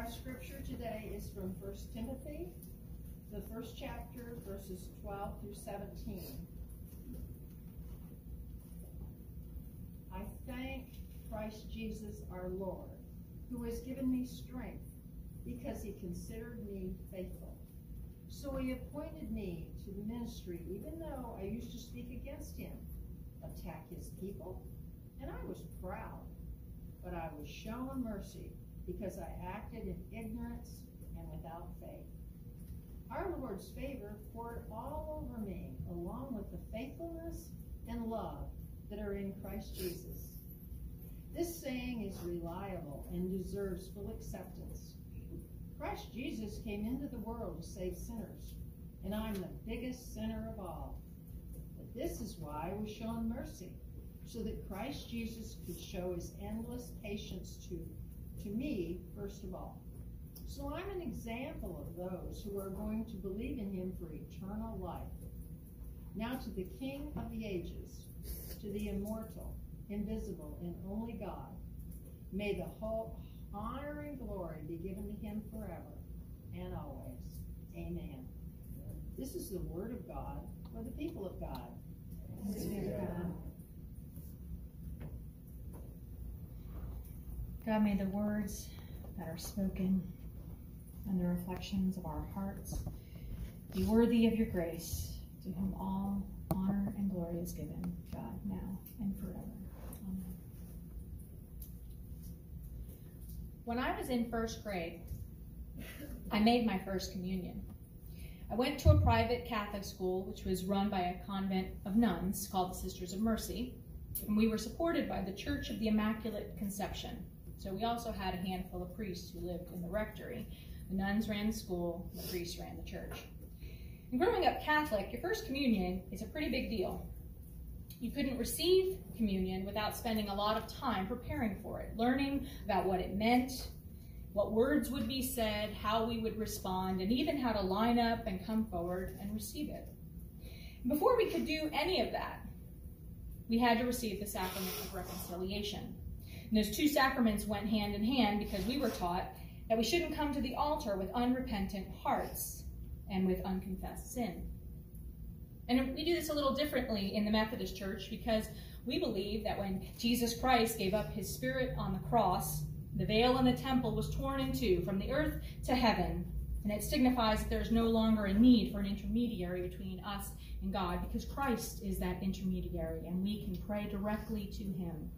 Our scripture today is from 1 Timothy, the first chapter, verses 12 through 17. I thank Christ Jesus our Lord, who has given me strength because he considered me faithful. So he appointed me to the ministry, even though I used to speak against him, attack his people, and I was proud. But I was shown mercy because I acted in ignorance and without faith. Our Lord's favor poured all over me, along with the faithfulness and love that are in Christ Jesus. This saying is reliable and deserves full acceptance. Christ Jesus came into the world to save sinners, and I'm the biggest sinner of all. But this is why I was shown mercy, so that Christ Jesus could show his endless patience to, to me, first of all. So I'm an example of those who are going to believe in him for eternal life. Now to the King of the ages, to the immortal, invisible, and only God, may the whole honor and glory be given to him forever and always. Amen. This is the word of God for the people of God. God, may the words that are spoken and the reflections of our hearts be worthy of your grace, to whom all honor and glory is given, God, now and forever. Amen. When I was in first grade, I made my first communion. I went to a private Catholic school, which was run by a convent of nuns called the Sisters of Mercy, and we were supported by the Church of the Immaculate Conception. So we also had a handful of priests who lived in the rectory. The nuns ran the school, the priests ran the church. And growing up Catholic, your first communion is a pretty big deal. You couldn't receive communion without spending a lot of time preparing for it, learning about what it meant, what words would be said, how we would respond, and even how to line up and come forward and receive it. Before we could do any of that, we had to receive the sacrament of reconciliation. And those two sacraments went hand in hand because we were taught that we shouldn't come to the altar with unrepentant hearts and with unconfessed sin. And we do this a little differently in the Methodist Church because we believe that when Jesus Christ gave up his spirit on the cross, the veil in the temple was torn in two from the earth to heaven. And it signifies that there's no longer a need for an intermediary between us and God because Christ is that intermediary and we can pray directly to him.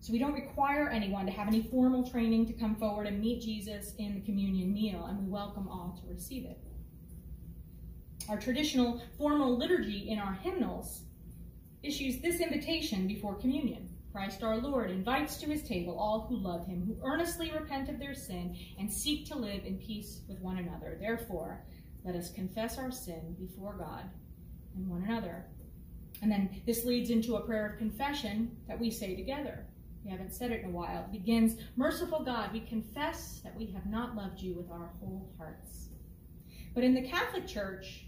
So we don't require anyone to have any formal training to come forward and meet Jesus in the communion meal, and we welcome all to receive it. Our traditional formal liturgy in our hymnals issues this invitation before communion. Christ our Lord invites to his table all who love him, who earnestly repent of their sin and seek to live in peace with one another. Therefore, let us confess our sin before God and one another. And then this leads into a prayer of confession that we say together. We haven't said it in a while. It begins, Merciful God, we confess that we have not loved you with our whole hearts. But in the Catholic Church,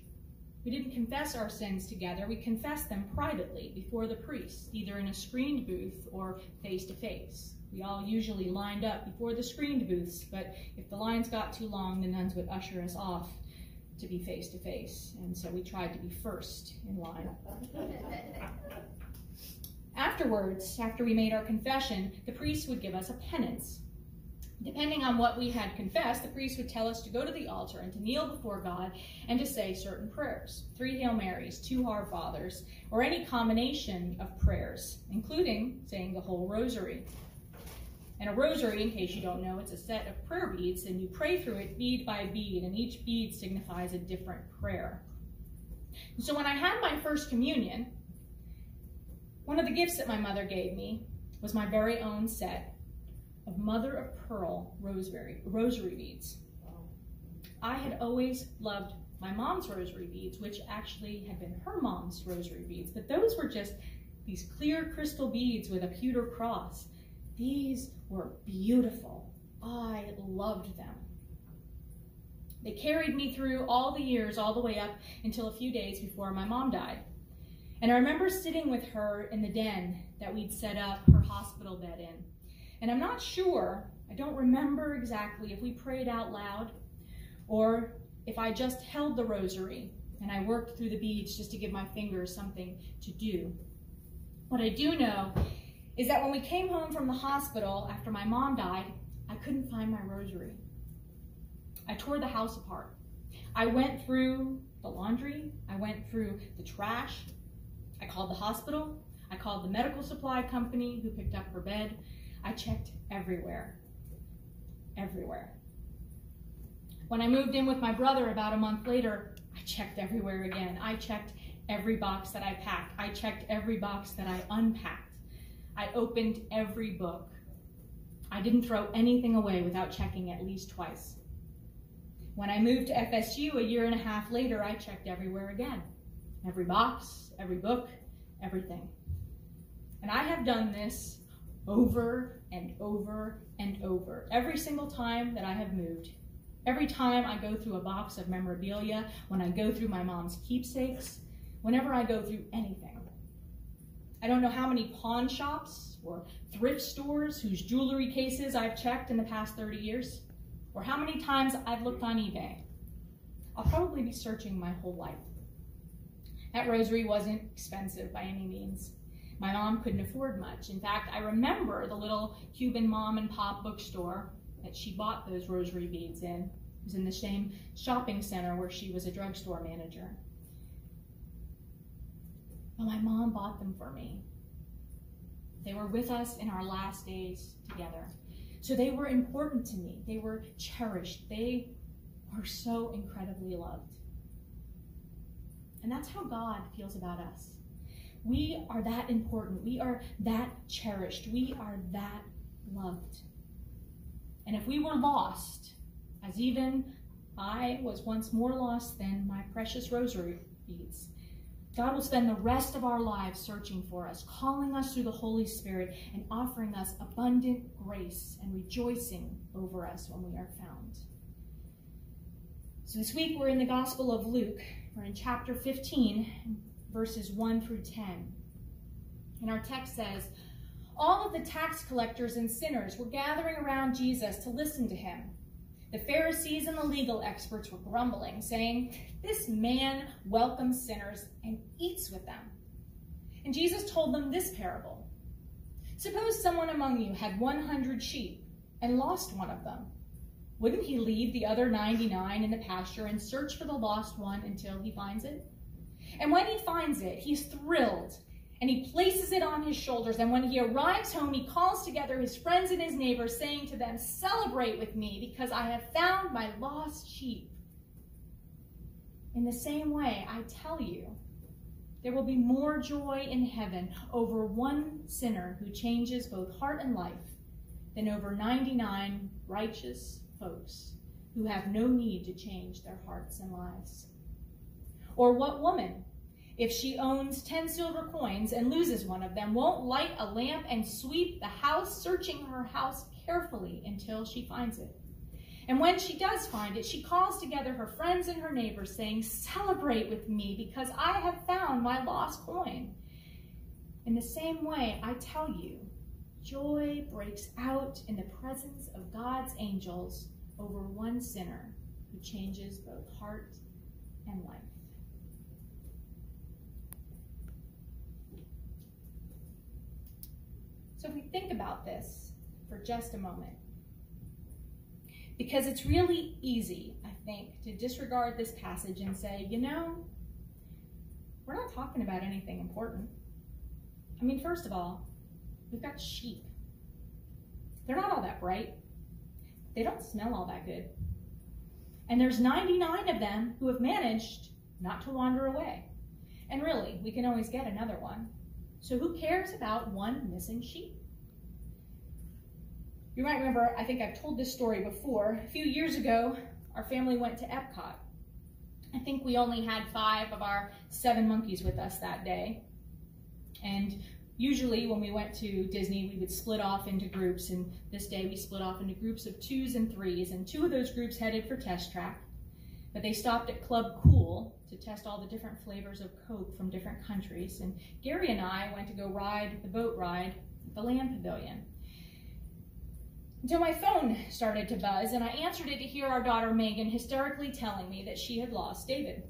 we didn't confess our sins together. We confessed them privately before the priest, either in a screened booth or face to face. We all usually lined up before the screened booths, but if the lines got too long, the nuns would usher us off to be face to face. And so we tried to be first in line. Afterwards, after we made our confession, the priest would give us a penance. Depending on what we had confessed, the priest would tell us to go to the altar and to kneel before God and to say certain prayers three Hail Marys, two Our Fathers, or any combination of prayers, including saying the whole rosary. And a rosary, in case you don't know, it's a set of prayer beads, and you pray through it bead by bead, and each bead signifies a different prayer. So when I had my first communion, one of the gifts that my mother gave me was my very own set of mother of pearl rosary, rosary beads. I had always loved my mom's rosary beads, which actually had been her mom's rosary beads, but those were just these clear crystal beads with a pewter cross. These were beautiful. I loved them. They carried me through all the years, all the way up until a few days before my mom died. And I remember sitting with her in the den that we'd set up her hospital bed in. And I'm not sure, I don't remember exactly if we prayed out loud or if I just held the rosary and I worked through the beads just to give my fingers something to do. What I do know is that when we came home from the hospital after my mom died, I couldn't find my rosary. I tore the house apart. I went through the laundry, I went through the trash, I called the hospital, I called the medical supply company who picked up her bed. I checked everywhere. Everywhere. When I moved in with my brother about a month later, I checked everywhere again. I checked every box that I packed. I checked every box that I unpacked. I opened every book. I didn't throw anything away without checking at least twice. When I moved to FSU a year and a half later, I checked everywhere again. Every box, every book, everything. And I have done this over and over and over. Every single time that I have moved, every time I go through a box of memorabilia, when I go through my mom's keepsakes, whenever I go through anything. I don't know how many pawn shops or thrift stores whose jewelry cases I've checked in the past 30 years, or how many times I've looked on eBay. I'll probably be searching my whole life. That rosary wasn't expensive by any means. My mom couldn't afford much. In fact, I remember the little Cuban mom and pop bookstore that she bought those rosary beads in. It was in the same shopping center where she was a drugstore manager. But my mom bought them for me. They were with us in our last days together. So they were important to me. They were cherished. They were so incredibly loved. And that's how God feels about us. We are that important. We are that cherished. We are that loved. And if we were lost, as even I was once more lost than my precious rosary beads, God will spend the rest of our lives searching for us, calling us through the Holy Spirit, and offering us abundant grace and rejoicing over us when we are found. So this week we're in the Gospel of Luke. We're in chapter 15, verses 1 through 10. And our text says, All of the tax collectors and sinners were gathering around Jesus to listen to him. The Pharisees and the legal experts were grumbling, saying, This man welcomes sinners and eats with them. And Jesus told them this parable Suppose someone among you had 100 sheep and lost one of them. Wouldn't he leave the other 99 in the pasture and search for the lost one until he finds it? And when he finds it, he's thrilled and he places it on his shoulders. And when he arrives home, he calls together his friends and his neighbors, saying to them, Celebrate with me, because I have found my lost sheep. In the same way, I tell you, there will be more joy in heaven over one sinner who changes both heart and life than over 99 righteous folks who have no need to change their hearts and lives. Or what woman if she owns 10 silver coins and loses one of them, won't light a lamp and sweep the house, searching her house carefully until she finds it. And when she does find it, she calls together her friends and her neighbors, saying, Celebrate with me, because I have found my lost coin. In the same way, I tell you, joy breaks out in the presence of God's angels over one sinner who changes both heart and life. So if we think about this for just a moment, because it's really easy, I think, to disregard this passage and say, you know, we're not talking about anything important. I mean, first of all, we've got sheep. They're not all that bright. They don't smell all that good. And there's 99 of them who have managed not to wander away. And really, we can always get another one. So who cares about one missing sheep? You might remember, I think I've told this story before. A few years ago, our family went to Epcot. I think we only had five of our seven monkeys with us that day. And usually when we went to Disney, we would split off into groups. And this day we split off into groups of twos and threes. And two of those groups headed for Test Track. But they stopped at Club Cool to test all the different flavors of Coke from different countries. And Gary and I went to go ride the boat ride at the Land Pavilion. until my phone started to buzz and I answered it to hear our daughter Megan hysterically telling me that she had lost David.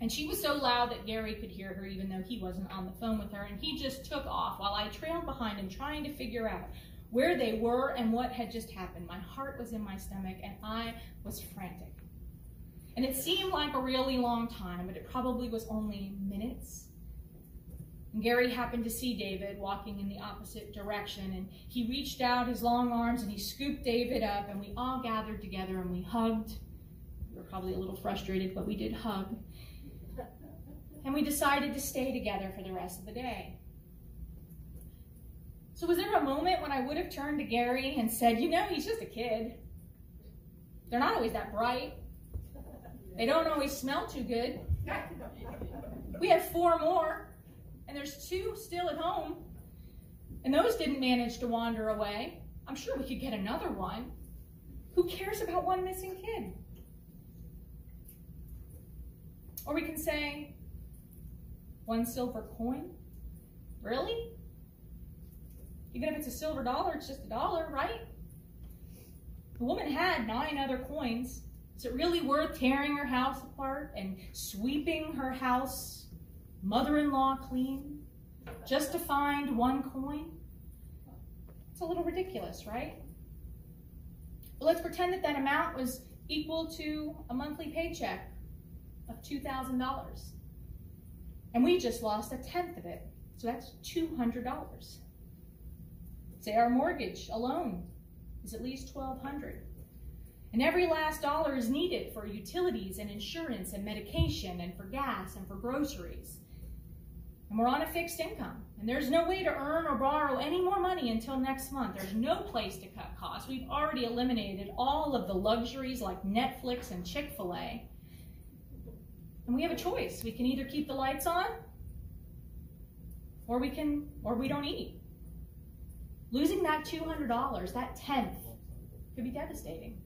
And she was so loud that Gary could hear her even though he wasn't on the phone with her, and he just took off while I trailed behind him trying to figure out where they were and what had just happened. My heart was in my stomach and I was frantic. And it seemed like a really long time, but it probably was only minutes and Gary happened to see David walking in the opposite direction, and he reached out his long arms and he scooped David up, and we all gathered together and we hugged. We were probably a little frustrated, but we did hug. And we decided to stay together for the rest of the day. So, was there a moment when I would have turned to Gary and said, You know, he's just a kid? They're not always that bright. They don't always smell too good. We have four more and there's two still at home, and those didn't manage to wander away. I'm sure we could get another one. Who cares about one missing kid? Or we can say, one silver coin? Really? Even if it's a silver dollar, it's just a dollar, right? The woman had nine other coins. Is it really worth tearing her house apart and sweeping her house mother-in-law clean just to find one coin? It's a little ridiculous, right? But let's pretend that that amount was equal to a monthly paycheck of $2,000. And we just lost a tenth of it. So that's $200. Say our mortgage alone is at least 1200 and every last dollar is needed for utilities and insurance and medication and for gas and for groceries and we're on a fixed income. And there's no way to earn or borrow any more money until next month. There's no place to cut costs. We've already eliminated all of the luxuries like Netflix and Chick fil A. And we have a choice. We can either keep the lights on or we can or we don't eat. Losing that $200, that tenth, could be devastating.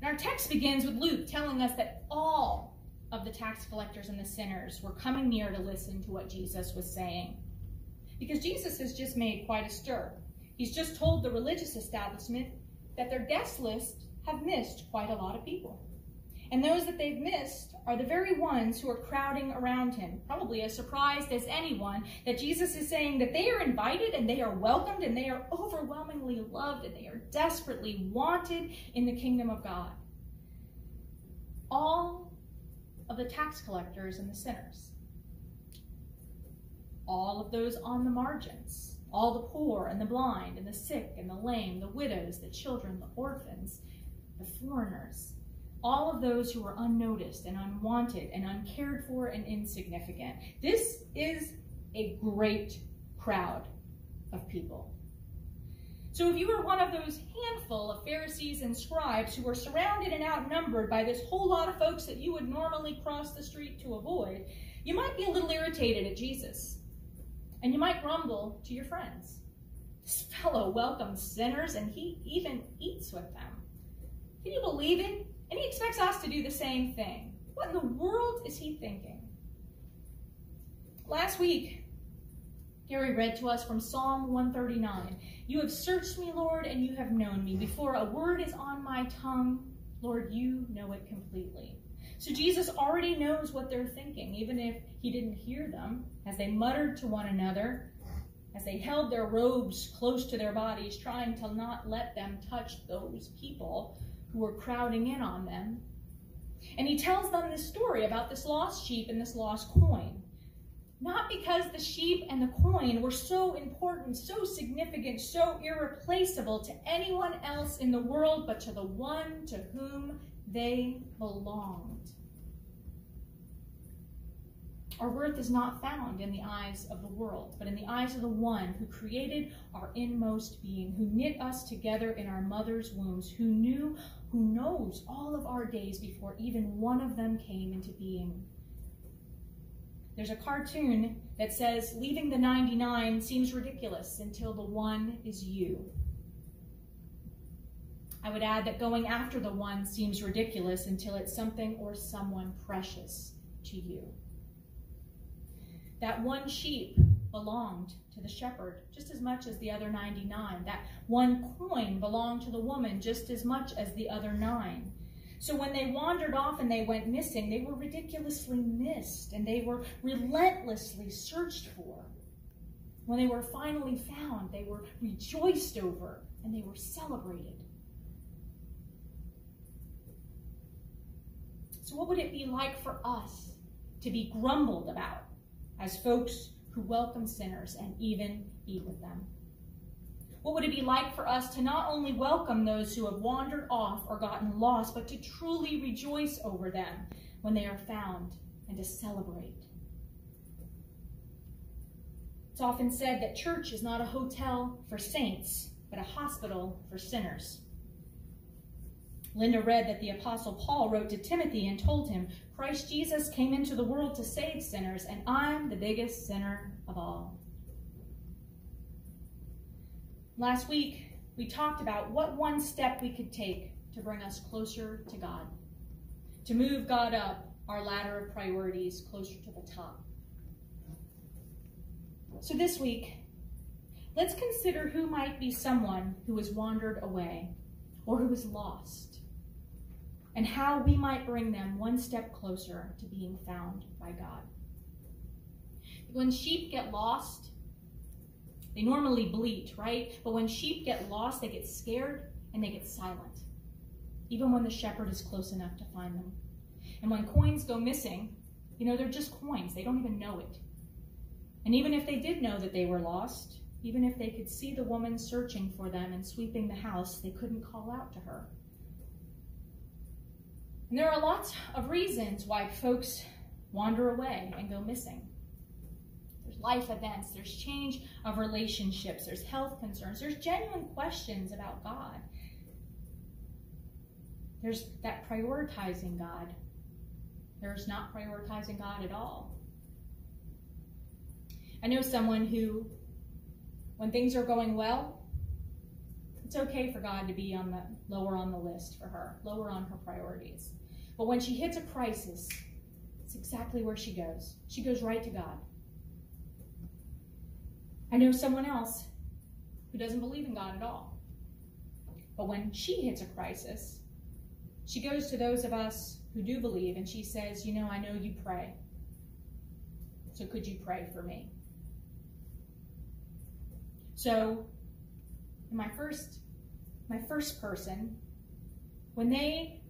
And our text begins with Luke telling us that all of the tax collectors and the sinners were coming near to listen to what Jesus was saying. Because Jesus has just made quite a stir. He's just told the religious establishment that their guest list have missed quite a lot of people. And those that they've missed are the very ones who are crowding around him, probably as surprised as anyone that Jesus is saying that they are invited and they are welcomed and they are overwhelmingly loved and they are desperately wanted in the kingdom of God. All of the tax collectors and the sinners. All of those on the margins, all the poor and the blind and the sick and the lame, the widows, the children, the orphans, the foreigners, all of those who are unnoticed and unwanted and uncared for and insignificant. This is a great crowd of people. So if you were one of those handful of Pharisees and scribes who were surrounded and outnumbered by this whole lot of folks that you would normally cross the street to avoid, you might be a little irritated at Jesus. And you might grumble to your friends. This fellow welcomes sinners and he even eats with them. Can you believe it? And he expects us to do the same thing. What in the world is he thinking? Last week, Gary read to us from Psalm 139. You have searched me, Lord, and you have known me. Before a word is on my tongue, Lord, you know it completely. So Jesus already knows what they're thinking, even if he didn't hear them, as they muttered to one another, as they held their robes close to their bodies, trying to not let them touch those people who were crowding in on them. And he tells them this story about this lost sheep and this lost coin. Not because the sheep and the coin were so important, so significant, so irreplaceable to anyone else in the world, but to the one to whom they belonged. Our worth is not found in the eyes of the world, but in the eyes of the one who created our inmost being, who knit us together in our mother's wombs, who knew, who knows all of our days before even one of them came into being. There's a cartoon that says leaving the 99 seems ridiculous until the one is you. I would add that going after the one seems ridiculous until it's something or someone precious to you. That one sheep belonged to the shepherd just as much as the other 99. That one coin belonged to the woman just as much as the other nine. So when they wandered off and they went missing, they were ridiculously missed and they were relentlessly searched for. When they were finally found, they were rejoiced over and they were celebrated. So, what would it be like for us to be grumbled about as folks who welcome sinners and even eat with them? What would it be like for us to not only welcome those who have wandered off or gotten lost, but to truly rejoice over them when they are found and to celebrate? It's often said that church is not a hotel for saints, but a hospital for sinners. Linda read that the Apostle Paul wrote to Timothy and told him, Christ Jesus came into the world to save sinners, and I'm the biggest sinner of all. Last week, we talked about what one step we could take to bring us closer to God, to move God up our ladder of priorities closer to the top. So this week, let's consider who might be someone who has wandered away or who is lost and how we might bring them one step closer to being found by God. When sheep get lost, they normally bleat, right? But when sheep get lost, they get scared and they get silent, even when the shepherd is close enough to find them. And when coins go missing, you know, they're just coins. They don't even know it. And even if they did know that they were lost, even if they could see the woman searching for them and sweeping the house, they couldn't call out to her. And there are lots of reasons why folks wander away and go missing. There's life events, there's change of relationships, there's health concerns, there's genuine questions about God. There's that prioritizing God. There's not prioritizing God at all. I know someone who, when things are going well, it's okay for God to be on the lower on the list for her, lower on her priorities. But when she hits a crisis, it's exactly where she goes. She goes right to God. I know someone else who doesn't believe in God at all. But when she hits a crisis, she goes to those of us who do believe and she says, You know, I know you pray. So could you pray for me? So, my first my first person, when they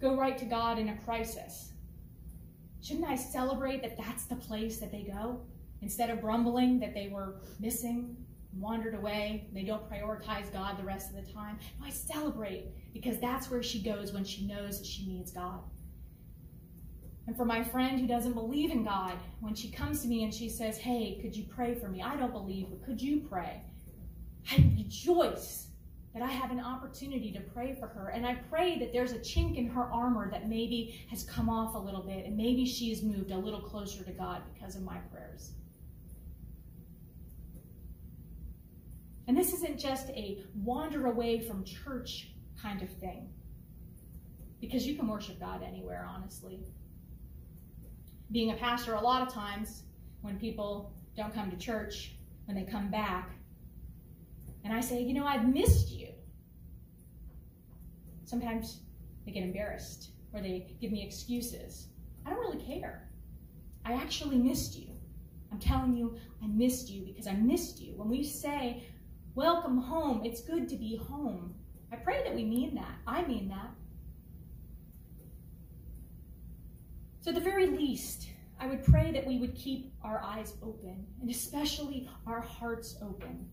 go right to God in a crisis, shouldn't I celebrate that that's the place that they go? Instead of grumbling that they were missing, wandered away, they don't prioritize God the rest of the time. No, I celebrate because that's where she goes when she knows that she needs God. And for my friend who doesn't believe in God, when she comes to me and she says, Hey, could you pray for me? I don't believe, but could you pray? I rejoice that I have an opportunity to pray for her. And I pray that there's a chink in her armor that maybe has come off a little bit and maybe she has moved a little closer to God because of my prayers. And this isn't just a wander away from church kind of thing, because you can worship God anywhere, honestly. Being a pastor, a lot of times when people don't come to church, when they come back, and I say, you know, I've missed you. Sometimes they get embarrassed or they give me excuses. I don't really care. I actually missed you. I'm telling you, I missed you because I missed you. When we say, welcome home, it's good to be home, I pray that we mean that. I mean that. So, at the very least, I would pray that we would keep our eyes open and especially our hearts open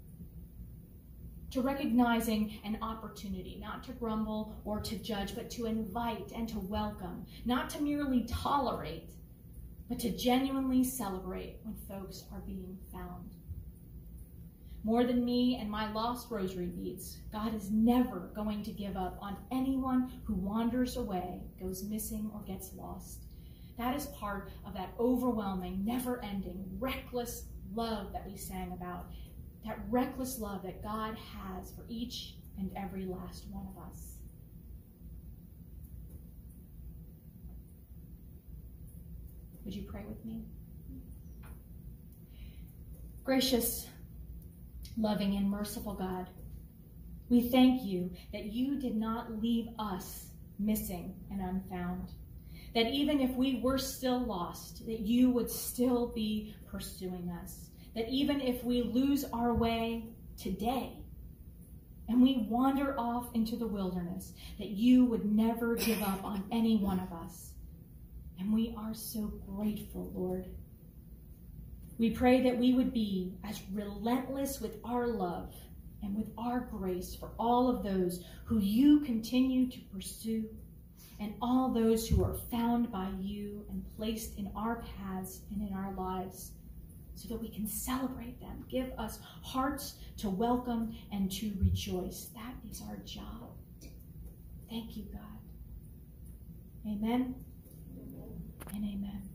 to recognizing an opportunity, not to grumble or to judge, but to invite and to welcome, not to merely tolerate, but to genuinely celebrate when folks are being found. More than me and my lost rosary beads, God is never going to give up on anyone who wanders away, goes missing, or gets lost. That is part of that overwhelming, never ending, reckless love that we sang about that reckless love that God has for each and every last one of us. Would you pray with me? Gracious, loving, and merciful God, we thank you that you did not leave us missing and unfound. That even if we were still lost, that you would still be pursuing us. That even if we lose our way today and we wander off into the wilderness, that you would never give up on any one of us. And we are so grateful, Lord. We pray that we would be as relentless with our love and with our grace for all of those who you continue to pursue and all those who are found by you and placed in our paths and in our lives so that we can celebrate them. Give us hearts to welcome and to rejoice. That is our job. Thank you, God. Amen and amen.